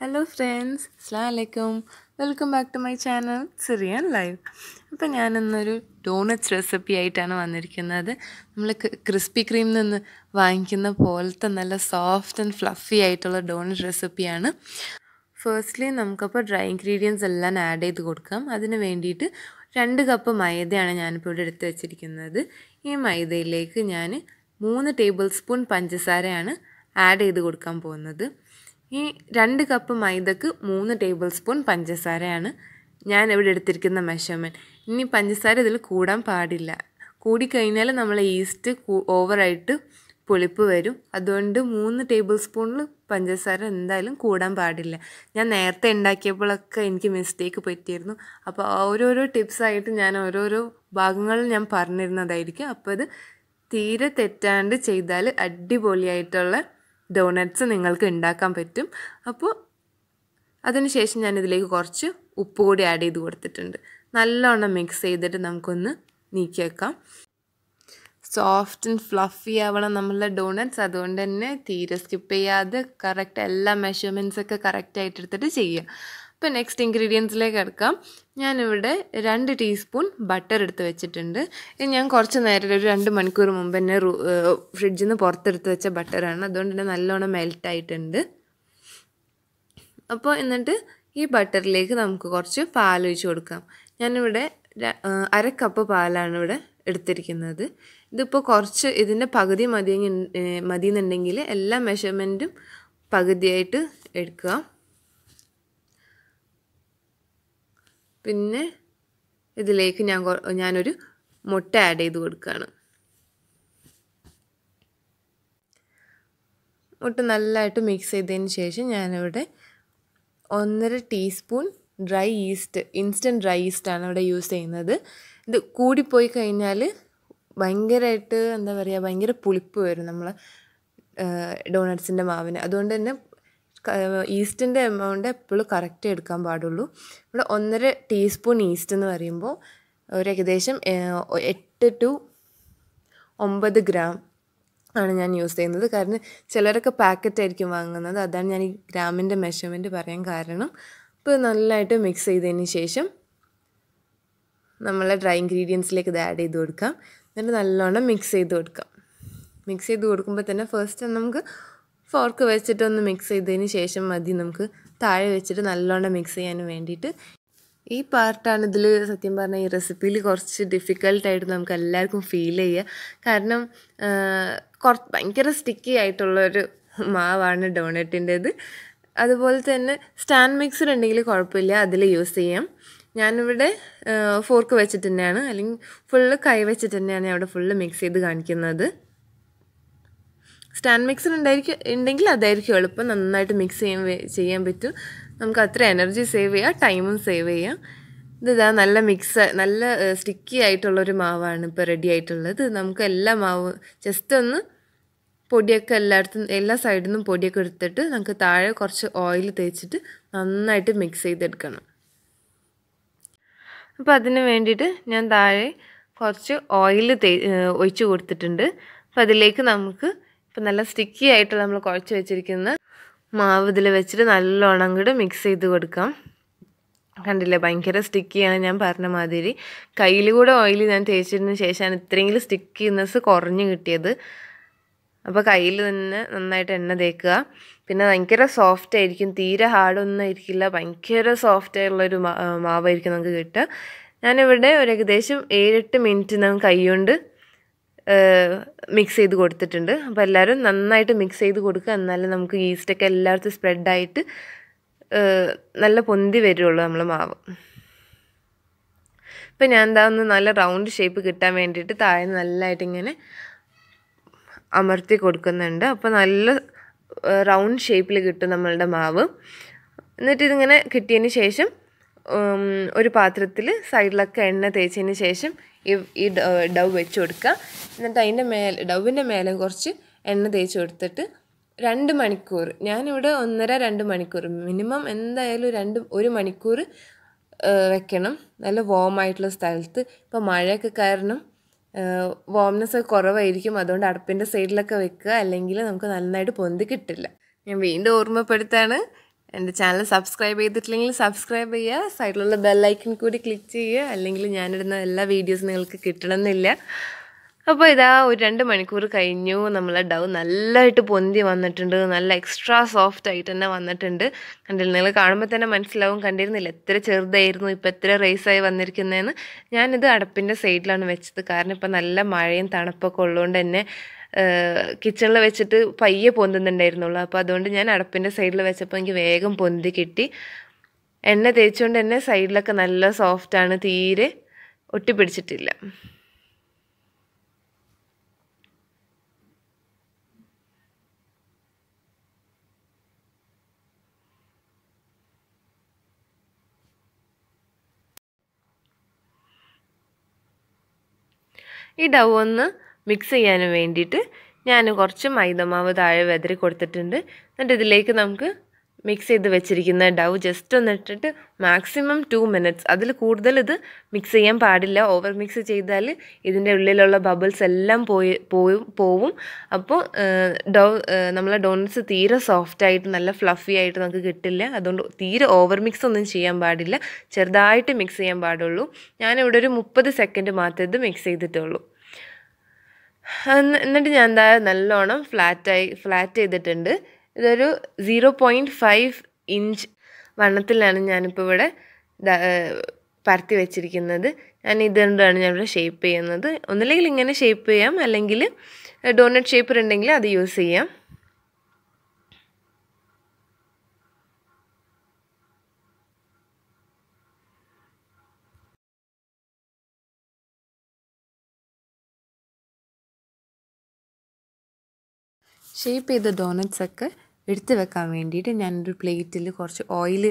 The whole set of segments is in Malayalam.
ഹലോ ഫ്രണ്ട്സ് അസ്സാം വലൈക്കും welcome back to my channel Syrian live അപ്പോൾ ഞാനിന്നൊരു ഡോണറ്റ്സ് റെസിപ്പി ആയിട്ടാണ് വന്നിരിക്കുന്നത്. നമ്മൾ ക്രിസ്പി ക്രീമിൽ നിന്ന് വാങ്ങിക്കുന്ന പോലത്തെ നല്ല സോഫ്റ്റ് ആൻഡ് ഫ്ലഫി ആയിട്ടുള്ള ഡോണറ്റ് റെസിപ്പിയാണ് ഫേസ്റ്റ്ലി നമുക്കപ്പോൾ ഡ്രൈ ഇൻഗ്രീഡിയൻസ് എല്ലാം ആഡ് ചെയ്ത് കൊടുക്കാം. അതിന് വേണ്ടിയിട്ട് രണ്ട് കപ്പ് മൈദയാണ് ഞാനിപ്പോൾ ഇവിടെ എടുത്ത് വെച്ചിരിക്കുന്നത്. ഈ മൈദയിലേക്ക് ഞാൻ മൂന്ന് ടേബിൾ സ്പൂൺ പഞ്ചസാരയാണ് ആഡ് ചെയ്ത് കൊടുക്കാൻ പോകുന്നത്. ഈ രണ്ട് കപ്പ് മൈദക്ക് മൂന്ന് ടേബിൾ സ്പൂൺ പഞ്ചസാരയാണ് ഞാൻ ഇവിടെ എടുത്തിരിക്കുന്ന മെഷർമെന്റ് ഇനി പഞ്ചസാര ഇതിൽ കൂടാൻ പാടില്ല. കൂടിക്കഴിഞ്ഞാൽ നമ്മൾ ഈസ്റ്റ് ഓവറായിട്ട് പുളിപ്പ് വരും. അതുകൊണ്ട് മൂന്ന് ടേബിൾ സ്പൂണിൽ പഞ്ചസാര എന്തായാലും കൂടാൻ പാടില്ല. ഞാൻ നേരത്തെ ഉണ്ടാക്കിയപ്പോഴൊക്കെ എനിക്ക് മിസ്റ്റേക്ക് പറ്റിയിരുന്നു. അപ്പോൾ ഓരോരോ ടിപ്സായിട്ട് ഞാൻ ഓരോരോ ഭാഗങ്ങളിൽ ഞാൻ പറഞ്ഞിരുന്നതായിരിക്കും. അപ്പോൾ അത് തീരെ തെറ്റാണ്ട് ചെയ്താൽ അടിപൊളിയായിട്ടുള്ള ഡോണറ്റ്സ് നിങ്ങൾക്ക് ഉണ്ടാക്കാൻ പറ്റും. അപ്പോൾ അതിനുശേഷം ഞാനിതിലേക്ക് കുറച്ച് ഉപ്പ് കൂടി ആഡ് ചെയ്ത് കൊടുത്തിട്ടുണ്ട്. നല്ലോണം മിക്സ് ചെയ്തിട്ട് നമുക്കൊന്ന് നീക്കി വെക്കാം സോഫ്റ്റ് ആൻഡ് ഫ്ലഫി ആവണം നമ്മളുടെ ഡോണറ്റ്സ് അതുകൊണ്ട് തന്നെ തീരെ സ്കിപ്പ് ചെയ്യാതെ കറക്റ്റ് എല്ലാ മെഷർമെന്റ്സൊക്കെ കറക്റ്റായിട്ട് എടുത്തിട്ട് ചെയ്യുക. അപ്പോൾ നെക്സ്റ്റ് ഇൻഗ്രീഡിയൻസിലേക്ക് എടുക്കാം ഞാനിവിടെ രണ്ട് ടീസ്പൂൺ ബട്ടർ എടുത്ത് വെച്ചിട്ടുണ്ട്. ഇത് ഞാൻ കുറച്ച് നേരം ഒരു രണ്ട് മണിക്കൂർ മുമ്പ് തന്നെ ഫ്രിഡ്ജിൽ നിന്ന് പുറത്തെടുത്ത് വെച്ച ബട്ടറാണ് അതുകൊണ്ട് തന്നെ നല്ലോണം മെൽറ്റ് ആയിട്ടുണ്ട്. അപ്പോൾ എന്നിട്ട് ഈ ബട്ടറിലേക്ക് നമുക്ക് കുറച്ച് പാൽ ഒഴിച്ച് കൊടുക്കാം. ഞാനിവിടെ അര കപ്പ് പാലാണ് ഇവിടെ എടുത്തിരിക്കുന്നത്. ഇതിപ്പോൾ കുറച്ച് ഇതിന്റെ പകുതി മതി മതി എന്നുണ്ടെങ്കിൽ എല്ലാ മെഷർമെന്റും പകുതിയായിട്ട് എടുക്കുക. പിന്നെ ഇതിലേക്ക് ഞാൻ ഞാനൊരു മുട്ട ആഡ് ചെയ്ത് കൊടുക്കുകയാണ് മുട്ട നല്ലതായിട്ട് മിക്സ് ചെയ്തതിന് ശേഷം ഞാനിവിടെ ഒന്നര teaspoon dry yeast instant dry ഈസ്റ്റാണ് ഇവിടെ യൂസ് ചെയ്യുന്നത്. ഇത് കൂടിപ്പോയി കഴിഞ്ഞാൽ ഭയങ്കരമായിട്ട് എന്താ പറയുക ഭയങ്കര പുളിപ്പ് വരും നമ്മൾ ഡോണറ്റ്സിന്റെ മാവിന്. അതുകൊണ്ട് തന്നെ ഈസ്റ്റിന്റെ എമൗണ്ട് എപ്പോഴും കറക്റ്റ് എടുക്കാൻ പാടുള്ളൂ. ഇവിടെ ഒന്നര ടീസ്പൂൺ ഈസ്റ്റ് എന്ന് പറയുമ്പോൾ ഒരു ഏകദേശം എട്ട് ടു ഒമ്പത് ഗ്രാം ആണ് ഞാൻ യൂസ് ചെയ്യുന്നത്. കാരണം ചിലരൊക്കെ പാക്കറ്റ് ആയിരിക്കും വാങ്ങുന്നത്. അതാണ് ഞാൻ ഈ ഗ്രാമിന്റെ മെഷർമെന്റ് പറയാൻ കാരണം. അപ്പോൾ നല്ലതായിട്ട് മിക്സ് ചെയ്തതിന് ശേഷം നമ്മളെ ഡ്രൈ ഇൻഗ്രീഡിയൻസിലേക്ക് ഇത് ആഡ് ചെയ്ത് കൊടുക്കാം. എന്നിട്ട് നല്ലോണം മിക്സ് ചെയ്ത് കൊടുക്കാം. മിക്സ് ചെയ്ത് കൊടുക്കുമ്പോൾ തന്നെ ഫസ്റ്റ് നമുക്ക് ഫോർക്ക് വെച്ചിട്ടൊന്ന് മിക്സ് ചെയ്തതിന് ശേഷം മതി നമുക്ക്. താഴെ വെച്ചിട്ട് നല്ലോണം മിക്സ് ചെയ്യാൻ വേണ്ടിയിട്ട്. ഈ പാർട്ടാണ് ഇതിൽ സത്യം പറഞ്ഞാൽ ഈ റെസിപ്പിയിൽ കുറച്ച് ഡിഫിക്കൽട്ടായിട്ട് നമുക്ക് എല്ലാവർക്കും ഫീൽ ചെയ്യുക കാരണം കുറച്ച് ഭയങ്കര സ്റ്റിക്കി ആയിട്ടുള്ളൊരു മാവാണ് ഡോണറ്റിന്റേത് അതുപോലെ തന്നെ സ്റ്റാൻഡ് മിക്സർ ഉണ്ടെങ്കിൽ കുഴപ്പമില്ല അതിൽ യൂസ് ചെയ്യാം. ഞാനിവിടെ ഫോർക്ക് വെച്ചിട്ട് തന്നെയാണ്. അല്ലെങ്കിൽ ഫുള്ള് കൈ വെച്ചിട്ട് തന്നെയാണ് അവിടെ ഫുള്ള് മിക്സ് ചെയ്ത് കാണിക്കുന്നത്. സ്റ്റാൻഡ് മിക്സർ ഉണ്ടായിരിക്കും ഉണ്ടെങ്കിൽ അതായിരിക്കും എളുപ്പം. നന്നായിട്ട് മിക്സ് ചെയ്യാൻ ചെയ്യാൻ പറ്റും. നമുക്ക് അത്ര എനർജി സേവ് ചെയ്യാം ടൈമും സേവ് ചെയ്യാം. ഇതാ നല്ല മിക്സ് നല്ല സ്റ്റിക്കി ആയിട്ടുള്ളൊരു മാവാണ് ഇപ്പോൾ റെഡി ആയിട്ടുള്ളത്. നമുക്ക് എല്ലാ മാവും ജസ്റ്റ് ഒന്ന് പൊടിയൊക്കെ എല്ലായിടത്തും എല്ലാ സൈഡിൽ നിന്നും പൊടിയൊക്കെ എടുത്തിട്ട് നമുക്ക് താഴെ കുറച്ച് ഓയിൽ തേച്ചിട്ട് നന്നായിട്ട് മിക്സ് ചെയ്തെടുക്കണം. അപ്പോൾ അതിന് വേണ്ടിയിട്ട് ഞാൻ താഴെ കുറച്ച് ഓയിൽ തേ ഒഴിച്ച് കൊടുത്തിട്ടുണ്ട്. അപ്പോൾ അതിലേക്ക് നമുക്ക് ഇപ്പം നല്ല സ്റ്റിക്കി ആയിട്ട് നമ്മൾ കുഴച്ച് വെച്ചിരിക്കുന്ന മാവ് ഇതിൽ വെച്ചിട്ട് നല്ലോണം കൂടെ മിക്സ് ചെയ്ത് കൊടുക്കാം. കണ്ടില്ലേ? ഭയങ്കര സ്റ്റിക്കിയാണ് ഞാൻ പറഞ്ഞ മാതിരി. കയ്യിൽ കൂടെ ഓയിൽ ഞാൻ തേച്ചിരുന്ന ശേഷമാണ് ഇത്രയെങ്കിലും സ്റ്റിക്കിനെസ് കുറഞ്ഞ് കിട്ടിയത്. അപ്പോൾ കയ്യിൽ തന്നെ നന്നായിട്ട് എണ്ണ തേക്കുക. പിന്നെ ഭയങ്കര സോഫ്റ്റ് ആയിരിക്കും. തീരെ ഹാർഡൊന്നും ആയിരിക്കില്ല. ഭയങ്കര സോഫ്റ്റ് ആയിട്ടുള്ളൊരു മാവായിരിക്കും നമുക്ക് കിട്ടുക. ഞാനിവിടെ ഒരു ഏകദേശം ഏഴെട്ട് മിനിറ്റ് നമുക്ക് കൈകൊണ്ട് മിക്സ് ചെയ്ത് കൊടുത്തിട്ടുണ്ട്. അപ്പോൾ എല്ലാവരും നന്നായിട്ട് മിക്സ് ചെയ്ത് കൊടുക്കുക. എന്നാലേ നമുക്ക് ഈസ്റ്റൊക്കെ എല്ലായിടത്തും സ്പ്രെഡായിട്ട് നല്ല പൊന്തി വരുള്ളൂ നമ്മൾ മാവ്. ഇപ്പം ഞാൻ എന്താ ഒന്ന് നല്ല റൗണ്ട് ഷേപ്പ് കിട്ടാൻ വേണ്ടിയിട്ട് താഴെ നല്ലതായിട്ട് ഇങ്ങനെ അമർത്തി കൊടുക്കുന്നുണ്ട്. അപ്പോൾ നല്ല റൗണ്ട് ഷേപ്പിൽ കിട്ടും നമ്മളുടെ മാവ്. എന്നിട്ട് ഇതിങ്ങനെ കിട്ടിയതിന് ശേഷം ഒരു പാത്രത്തിൽ സൈഡിലൊക്കെ എണ്ണ തേച്ചതിന് ശേഷം ഈ ഈ ഡവ് വെച്ച് കൊടുക്കുക. എന്നിട്ട് അതിന്റെ മേലെ ഡവിന്റെ മേലെ കുറച്ച് എണ്ണ തേച്ച് കൊടുത്തിട്ട് രണ്ട് മണിക്കൂർ ഞാനിവിടെ ഒന്നര രണ്ട് മണിക്കൂർ മിനിമം എന്തായാലും രണ്ട് ഒരു മണിക്കൂർ വെക്കണം. നല്ല വോം ആയിട്ടുള്ള സ്ഥലത്ത്. ഇപ്പോൾ മഴയൊക്കെ കാരണം വോംനെസ് ഒക്കെ കുറവായിരിക്കും. അതുകൊണ്ട് അടുപ്പിന്റെ സൈഡിലൊക്കെ വെക്കുക. അല്ലെങ്കിൽ നമുക്ക് നന്നായിട്ട് പൊന്തി കിട്ടില്ല. ഞാൻ വീണ്ടും ഓർമ്മപ്പെടുത്താണ്. എന്റെ ചാനൽ സബ്സ്ക്രൈബ് ചെയ്തിട്ടില്ലെങ്കിൽ സബ്സ്ക്രൈബ് ചെയ്യുക സൈഡിലുള്ള ബെല്ലൈക്കൺ കൂടി ക്ലിക്ക് ചെയ്യുക അല്ലെങ്കിൽ ഞാനിടുന്ന എല്ലാ വീഡിയോസും നിങ്ങൾക്ക് കിട്ടണമെന്നില്ല. അപ്പോൾ ഇതാ ഒരു രണ്ട് മണിക്കൂർ കഴിഞ്ഞു. നമ്മളെ ഡൗ നല്ലതായിട്ട് പൊന്തി വന്നിട്ടുണ്ട്. നല്ല എക്സ്ട്രാ സോഫ്റ്റ് ആയിട്ട് തന്നെ വന്നിട്ടുണ്ട്. കണ്ടില്ല? നിങ്ങൾ കാണുമ്പോൾ തന്നെ മനസ്സിലാവും കണ്ടിരുന്നില്ല? എത്ര ചെറുതായിരുന്നു ഇപ്പോൾ എത്ര റേസായി വന്നിരിക്കുന്നതെന്ന് ഞാനിത് അടപ്പിന്റെ സൈഡിലാണ് വെച്ചത്. കാരണം ഇപ്പോൾ നല്ല മഴയും തണുപ്പൊക്കെ ഉള്ളതുകൊണ്ട് തന്നെ കിച്ചണിൽ വെച്ചിട്ട് പയ്യെ പൊന്തുന്നുണ്ടായിരുന്നുള്ളൂ. അപ്പോൾ അതുകൊണ്ട് ഞാൻ അടപ്പിന്റെ സൈഡിൽ വെച്ചപ്പോൾ എനിക്ക് വേഗം പൊന്തി കിട്ടി. എണ്ണ തേച്ചുകൊണ്ട് തന്നെ സൈഡിലൊക്കെ നല്ല സോഫ്റ്റാണ് തീരെ ഒട്ടിപ്പിടിച്ചിട്ടില്ല. ഈ ഡവ് ഒന്ന് മിക്സ് ചെയ്യാൻ വേണ്ടിയിട്ട് ഞാൻ കുറച്ച് മൈദമാവ് താഴെ വെതറി കൊടുത്തിട്ടുണ്ട്. എന്നിട്ട് ഇതിലേക്ക് നമുക്ക് മിക്സ് ചെയ്ത് വെച്ചിരിക്കുന്ന ഡവ് ജസ്റ്റ് ഒന്ന് ഇട്ടിട്ട് മാക്സിമം ടു മിനിറ്റ്സ് അതിൽ കൂടുതൽ ഇത് മിക്സ് ചെയ്യാൻ പാടില്ല. ഓവർ മിക്സ് ചെയ്താൽ ഇതിന്റെ ഉള്ളിലുള്ള ബബിൾസ് എല്ലാം പോയി പോയി പോവും. അപ്പോൾ ഡവ് നമ്മളെ ഡോണറ്റ്സ് തീരെ സോഫ്റ്റ് ആയിട്ട് നല്ല ഫ്ലഫി ആയിട്ട് നമുക്ക് കിട്ടില്ല. അതുകൊണ്ട് തീരെ ഓവർ മിക്സ് ഒന്നും ചെയ്യാൻ പാടില്ല. ചെറുതായിട്ട് മിക്സ് ചെയ്യാൻ പാടുള്ളൂ. ഞാനിവിടെ ഒരു മുപ്പത് സെക്കൻഡ് മാത്രമേ ഇത് മിക്സ് ചെയ്തിട്ടുള്ളൂ. എന്നിട്ട് ഞാൻ എന്താ നല്ലോണം ഫ്ലാറ്റായി ഫ്ലാറ്റ് ചെയ്തിട്ടുണ്ട്. ഇതൊരു സീറോ പോയിന്റ് ഫൈവ് ഇഞ്ച് വണ്ണത്തിലാണ് ഞാനിപ്പോൾ ഇവിടെ പരത്തി വെച്ചിരിക്കുന്നത്. ഞാൻ ഇതുകൊണ്ടാണ് ഞാനിവിടെ ഷേപ്പ് ചെയ്യുന്നത്. ഒന്നില്ലെങ്കിൽ ഇങ്ങനെ ഷേപ്പ് ചെയ്യാം അല്ലെങ്കിൽ ഡോണറ്റ് ഷേപ്പ് ഉണ്ടെങ്കിൽ അത് യൂസ് ചെയ്യാം. ഷേപ്പ് ചെയ്ത ഡോണറ്റ്സ് ഒക്കെ എടുത്ത് വെക്കാൻ വേണ്ടിയിട്ട് ഞാനൊരു പ്ലേറ്റിൽ കുറച്ച് ഓയിൽ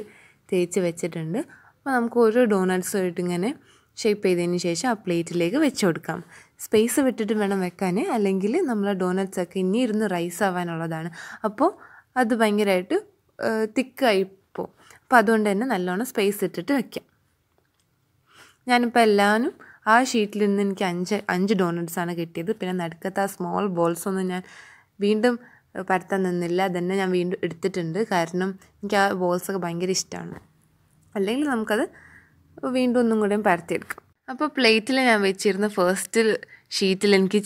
തേച്ച് വെച്ചിട്ടുണ്ട്. അപ്പോൾ നമുക്ക് ഓരോ ഡോണറ്റ്സും ആയിട്ട് ഇങ്ങനെ ഷേപ്പ് ചെയ്തതിന് ശേഷം ആ പ്ലേറ്റിലേക്ക് വെച്ച് കൊടുക്കാം. സ്പേസ് വിട്ടിട്ട് വേണം വെക്കാൻ. അല്ലെങ്കിൽ നമ്മളെ ഡോണറ്റ്സ് ഒക്കെ ഇനി ഇരുന്ന് റൈസ് ആവാനുള്ളതാണ്. അപ്പോൾ അത് ഭയങ്കരമായിട്ട് തിക്കായി പോകും. അപ്പോൾ അതുകൊണ്ട് തന്നെ നല്ലോണം സ്പേസ് ഇട്ടിട്ട് വെക്കാം. ഞാനിപ്പോൾ എല്ലാവരും ആ ഷീറ്റിൽ നിന്ന് എനിക്ക് അഞ്ച് അഞ്ച് ഡോണറ്റ്സാണ് കിട്ടിയത്. പിന്നെ നടുക്കത്തെ ആ സ്മോൾ ബോൾസ് ഒന്നും ഞാൻ വീണ്ടും പരത്താൻ നിന്നില്ല. അതന്നെ ഞാൻ വീണ്ടും എടുത്തിട്ടുണ്ട്. കാരണം എനിക്ക് ആ ബോൾസൊക്കെ ഭയങ്കര ഇഷ്ടമാണ് അല്ലെങ്കിൽ നമുക്കത് വീണ്ടും ഒന്നും കൂടെയും പരത്തിയെടുക്കാം. അപ്പോൾ പ്ലേറ്റിൽ ഞാൻ വെച്ചിരുന്ന ഫസ്റ്റ് ഷീറ്റിൽ എനിക്ക്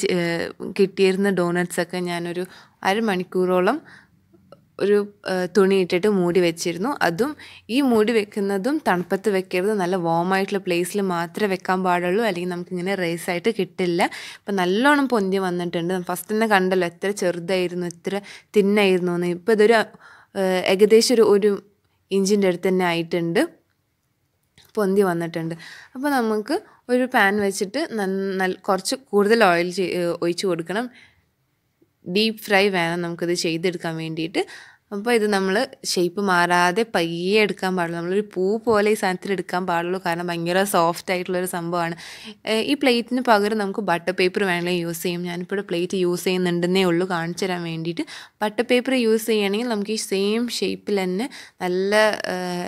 കിട്ടിയിരുന്ന ഡോണറ്റ്സൊക്കെ ഞാനൊരു അരമണിക്കൂറോളം ഒരു തുണി ഇട്ടിട്ട് മൂടി വെച്ചിരുന്നു. അതും ഈ മൂടി വെക്കുന്നതും തണുപ്പത്ത് വെക്കരുത്. നല്ല വോം ആയിട്ടുള്ള പ്ലേസിൽ മാത്രമേ വെക്കാൻ പാടുള്ളൂ. അല്ലെങ്കിൽ നമുക്കിങ്ങനെ റേസ് ആയിട്ട് കിട്ടില്ല. ഇപ്പം നല്ലോണം പൊന്തി വന്നിട്ടുണ്ട്. ഫസ്റ്റ് തന്നെ കണ്ടല്ലോ എത്ര ചെറുതായിരുന്നു എത്ര തിന്നായിരുന്നു എന്ന്. ഇപ്പോൾ ഇതൊരു ഏകദേശം ഒരു ഒരു ഇഞ്ചിന്റെ അടുത്ത് തന്നെ ആയിട്ടുണ്ട്. പൊന്തി വന്നിട്ടുണ്ട്. അപ്പോൾ നമുക്ക് ഒരു പാൻ വെച്ചിട്ട് നല്ല കുറച്ച് കൂടുതൽ ഓയിൽ ഒഴിച്ച് കൊടുക്കണം. ഡീപ്പ് ഫ്രൈ വേണം നമുക്കിത് ചെയ്തെടുക്കാൻ വേണ്ടിയിട്ട്. അപ്പോൾ ഇത് നമ്മൾ ഷേപ്പ് മാറാതെ പയ്യെ എടുക്കാൻ പാടുള്ളൂ. നമ്മളൊരു പൂ പോലെ ഈ സാധനത്തിൽ എടുക്കാൻ പാടുള്ളൂ. കാരണം ഭയങ്കര സോഫ്റ്റ് ആയിട്ടുള്ളൊരു സംഭവമാണ്. ഈ പ്ലേറ്റിന് പകരം നമുക്ക് ബട്ടർ പേപ്പർ വേണമെങ്കിൽ യൂസ് ചെയ്യും. ഞാനിപ്പോൾ പ്ലേറ്റ് യൂസ് ചെയ്യുന്നുണ്ടെന്നേ ഉള്ളൂ. കാണിച്ചു തരാൻ വേണ്ടിയിട്ട്. ബട്ടർ പേപ്പർ യൂസ് ചെയ്യുകയാണെങ്കിൽ നമുക്ക് ഈ സെയിം ഷേപ്പിൽ തന്നെ നല്ല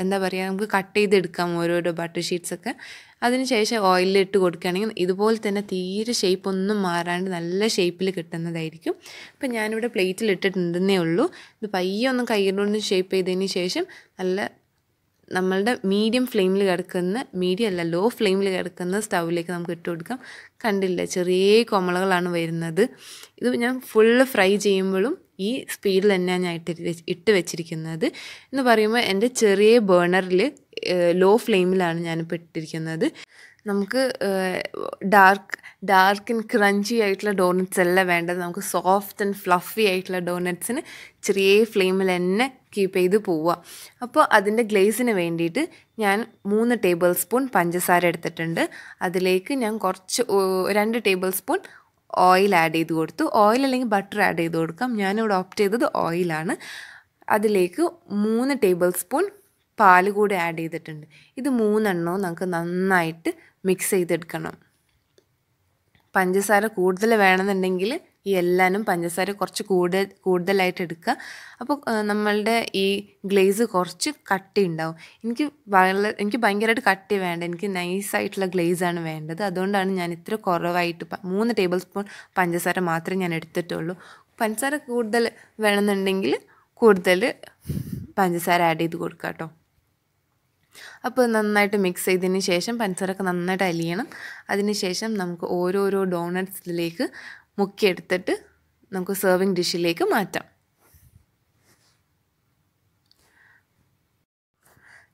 എന്താ പറയുക നമുക്ക് കട്ട് ചെയ്തെടുക്കാം ഓരോരോ ബട്ടർ ഷീറ്റ്സൊക്കെ അതിനുശേഷം ഓയിലിൽ ഇട്ട് കൊടുക്കുകയാണെങ്കിൽ ഇതുപോലെ തന്നെ തീരെ ഷേപ്പ് ഒന്നും മാറാണ്ട് നല്ല ഷേപ്പിൽ കിട്ടുന്നതായിരിക്കും. അപ്പം ഞാനിവിടെ പ്ലേറ്റിൽ ഇട്ടിട്ടുണ്ടെന്നേ ഉള്ളൂ. ഇത് പയ്യെ ഒന്ന് കൈകൊണ്ട് ഷേപ്പ് ചെയ്തതിന് ശേഷം നല്ല നമ്മളുടെ മീഡിയം ഫ്ലെയിമിൽ കിടക്കുന്ന മീഡിയം അല്ല ലോ ഫ്ലെയിമിൽ കിടക്കുന്ന സ്റ്റൗവിലേക്ക് നമുക്ക് ഇട്ട് കൊടുക്കാം. കണ്ടില്ല? ചെറിയ കൊമളകളാണ് വരുന്നത്. ഇത് ഞാൻ ഫുള്ള് ഫ്രൈ ചെയ്യുമ്പോഴും ഈ സ്പീഡിൽ തന്നെയാണ് ഞാൻ ഇട്ട് ഇട്ട് വെച്ചിരിക്കുന്നത്. എന്ന് പറയുമ്പോൾ എന്റെ ചെറിയ ബേണറിൽ ലോ ഫ്ലെയിമിലാണ് ഞാനിപ്പോൾ ഇട്ടിരിക്കുന്നത്. നമുക്ക് ഡാർക്ക് ഡാർക്ക് ആൻഡ് ക്രഞ്ചി ആയിട്ടുള്ള ഡോണറ്റ്സ് അല്ല വേണ്ടത്. നമുക്ക് സോഫ്റ്റ് ആൻഡ് ഫ്ലഫി ആയിട്ടുള്ള ഡോണറ്റ്സിന് ചെറിയ ഫ്ലെയിമിൽ തന്നെ കീപ്പ് ചെയ്ത് പോവുക അപ്പോൾ അതിന്റെ ഗ്ലേസിന് വേണ്ടിയിട്ട് ഞാൻ മൂന്ന് ടേബിൾ സ്പൂൺ പഞ്ചസാര എടുത്തിട്ടുണ്ട്. അതിലേക്ക് ഞാൻ കുറച്ച് രണ്ട് ടേബിൾ സ്പൂൺ ഓയിൽ ആഡ് ചെയ്ത് കൊടുത്തു. ഓയിൽ അല്ലെങ്കിൽ ബട്ടർ ആഡ് ചെയ്ത് കൊടുക്കാം. ഞാനിവിടെ ഓപ്റ്റ് ചെയ്തത് ഓയിലാണ് അതിലേക്ക് മൂന്ന് ടേബിൾ സ്പൂൺ പാൽ കൂടി ആഡ് ചെയ്തിട്ടുണ്ട്. ഇത് മൂന്നെണ്ണവും നമുക്ക് നന്നായിട്ട് മിക്സ് ചെയ്തെടുക്കണം. പഞ്ചസാര കൂടുതൽ വേണമെന്നുണ്ടെങ്കിൽ ഈ എല്ലാനും പഞ്ചസാര കുറച്ച് കൂടുതൽ കൂടുതലായിട്ട് എടുക്കുക. അപ്പോൾ നമ്മളുടെ ഈ ഗ്ലേസ് കുറച്ച് കട്ടി ഉണ്ടാവും എനിക്ക് വളരെ എനിക്ക് ഭയങ്കരമായിട്ട് കട്ടി വേണ്ട. എനിക്ക് നൈസായിട്ടുള്ള ഗ്ലേസാണ് വേണ്ടത്. അതുകൊണ്ടാണ് ഞാൻ ഇത്ര കുറവായിട്ട് മൂന്ന് ടേബിൾ സ്പൂൺ പഞ്ചസാര മാത്രമേ ഞാൻ എടുത്തിട്ടുള്ളൂ. പഞ്ചസാര കൂടുതൽ വേണമെന്നുണ്ടെങ്കിൽ കൂടുതൽ പഞ്ചസാര ആഡ് ചെയ്ത് കൊടുക്കുക കേട്ടോ. അപ്പോൾ നന്നായിട്ട് മിക്സ് ചെയ്തതിന് ശേഷം പഞ്ചസാരൊക്കെ നന്നായിട്ട് അലിയണം. അതിന് ശേഷം നമുക്ക് ഓരോരോ ഡോണറ്റ്സിലേക്ക് മുക്കിയെടുത്തിട്ട് നമുക്ക് സെർവിങ് ഡിഷിലേക്ക് മാറ്റാം.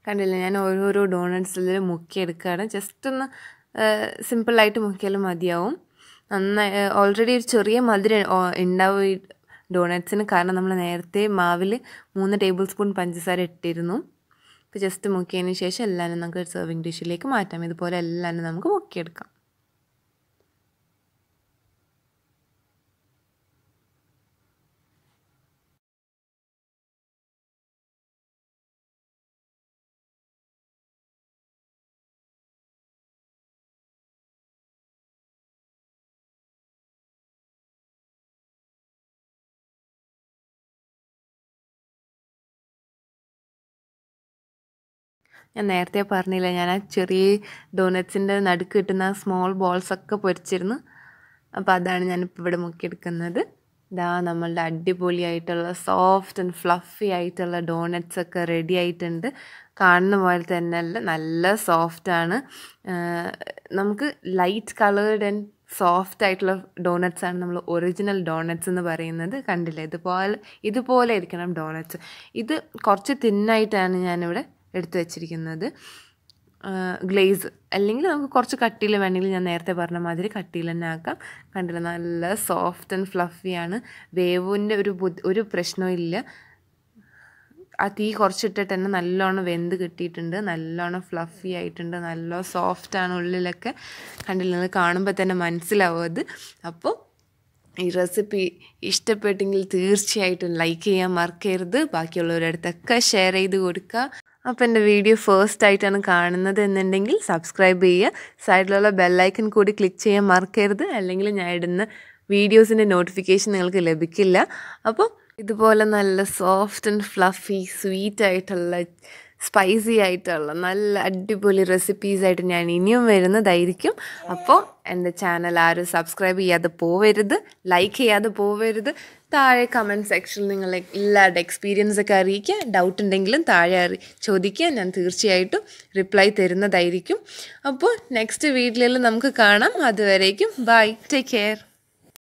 കണ്ടില്ല ഞാൻ ഓരോരോ ഡോണറ്റ്സിൽ മുക്കിയെടുക്കുകയാണ് ജസ്റ്റ് ഒന്ന് സിമ്പിളായിട്ട് മുക്കിയാലും മതിയാവും. നന്നായി ഓൾറെഡി ഒരു ചെറിയ മധുര ഉണ്ടാവും ഈ ഡോണറ്റ്സിന് കാരണം നമ്മൾ നേരത്തെ മാവിൽ മൂന്ന് ടേബിൾ സ്പൂൺ പഞ്ചസാര ഇട്ടിരുന്നു. ഇപ്പോൾ ജസ്റ്റ് മുക്കിയതിന് ശേഷം എല്ലാവരും നമുക്ക് സെർവിങ് ഡിഷിലേക്ക് മാറ്റാം. ഇതുപോലെ എല്ലാവരും നമുക്ക് മുക്കിയെടുക്കാം. ഞാൻ നേരത്തെ പറഞ്ഞില്ല ഞാൻ ആ ചെറിയ ഡോനറ്റ്സിന്റെ നടുക്ക് കിട്ടുന്ന സ്മോൾ ബോൾസൊക്കെ പൊരിച്ചിരുന്നു. അപ്പോൾ അതാണ് ഞാനിപ്പോൾ ഇവിടെ മുക്കിയെടുക്കുന്നത്. ഇതാ നമ്മളുടെ അടിപൊളിയായിട്ടുള്ള സോഫ്റ്റ് ആൻഡ് ഫ്ലഫി ആയിട്ടുള്ള ഡോണറ്റ്സൊക്കെ റെഡി ആയിട്ടുണ്ട്. കാണുന്ന പോലെ തന്നെ നല്ല സോഫ്റ്റാണ് നമുക്ക് ലൈറ്റ് കളേർഡ് ആൻഡ് സോഫ്റ്റ് ആയിട്ടുള്ള ഡോണറ്റ്സ് ആണ് നമ്മൾ ഒറിജിനൽ ഡോണറ്റ്സ് എന്ന് പറയുന്നത്. കണ്ടില്ല? ഇതുപോലെ ഇതുപോലെ ഇരിക്കണം ഡോണറ്റ്സ് ഇത് കുറച്ച് തിന്നായിട്ടാണ് ഞാനിവിടെ എടുത്തു വച്ചിരിക്കുന്നത്. ഗ്ലേസ് അല്ലെങ്കിൽ നമുക്ക് കുറച്ച് കട്ടിയിൽ വേണമെങ്കിൽ ഞാൻ നേരത്തെ പറഞ്ഞ മാതിരി കട്ടിയിൽ തന്നെ ആക്കാം. കണ്ടില്ല? നല്ല സോഫ്റ്റ് ആൻഡ് ഫ്ലഫിയാണ് വേവിന്റെ ഒരു ഒരു പ്രശ്നവും ആ തീ കുറച്ചിട്ടിട്ട് തന്നെ നല്ലോണം വെന്ത് കിട്ടിയിട്ടുണ്ട്. നല്ലോണം ഫ്ലഫി ആയിട്ടുണ്ട്. നല്ല സോഫ്റ്റാണ് ഉള്ളിലൊക്കെ. കണ്ടില്ല? നിങ്ങൾ കാണുമ്പോൾ തന്നെ മനസ്സിലാവും അപ്പോൾ ഈ റെസിപ്പി ഇഷ്ടപ്പെട്ടെങ്കിൽ തീർച്ചയായിട്ടും ലൈക്ക് ചെയ്യാൻ മറക്കരുത്. ബാക്കിയുള്ളവരുടെ അടുത്തൊക്കെ ഷെയർ ചെയ്ത് കൊടുക്കുക. അപ്പോൾ എന്റെ വീഡിയോ ഫസ്റ്റ് ആയിട്ടാണ് കാണുന്നത് എന്നുണ്ടെങ്കിൽ സബ്സ്ക്രൈബ് ചെയ്യുക. സൈഡിലുള്ള ബെല്ലൈക്കൺ കൂടി ക്ലിക്ക് ചെയ്യാൻ മറക്കരുത്. അല്ലെങ്കിൽ ഞാൻ ഇടുന്ന വീഡിയോസിന്റെ നോട്ടിഫിക്കേഷൻ നിങ്ങൾക്ക് ലഭിക്കില്ല. അപ്പോൾ ഇതുപോലെ നല്ല സോഫ്റ്റ് ആൻഡ് ഫ്ലഫി സ്വീറ്റ് ആയിട്ടുള്ള സ്പൈസി ആയിട്ടുള്ള നല്ല അടിപൊളി റെസിപ്പീസായിട്ട് ഞാൻ ഇനിയും വരുന്നതായിരിക്കും. അപ്പോൾ എന്റെ ചാനൽ ആരും സബ്സ്ക്രൈബ് ചെയ്യാതെ പോവരുത്. ലൈക്ക് ചെയ്യാതെ പോവരുത്. താഴെ കമന്റ് സെക്ഷനിൽ നിങ്ങൾ എല്ലാവരുടെ എക്സ്പീരിയൻസ് ഒക്കെ അറിയിക്കുക. ഡൗട്ട് ഉണ്ടെങ്കിലും താഴെ അറി ചോദിക്കുക. ഞാൻ തീർച്ചയായിട്ടും റിപ്ലൈ തരുന്നതായിരിക്കും. അപ്പോൾ നെക്സ്റ്റ് വീഡിയോയിൽ നമുക്ക് കാണാം. അതുവരേക്കും ബൈ ടേക്ക് കെയർ